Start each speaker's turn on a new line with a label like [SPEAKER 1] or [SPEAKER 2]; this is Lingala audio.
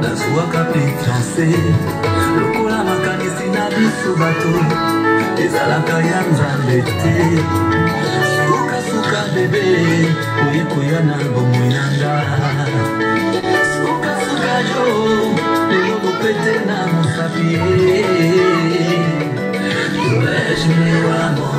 [SPEAKER 1] nazuwaka mpe transe lokola makanisi na biso bato ezalaka ya nzambe te sukasuka bebe oye koya na bomoi na nga sukasuka yo lelo mopete na mosapi
[SPEAKER 2] Dois-je me amor